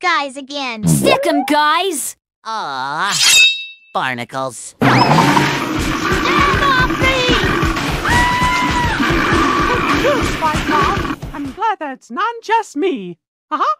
guys again. Sick 'em, guys! Ah, barnacles. Get off me! Good, I'm glad that it's not just me. Uh-huh.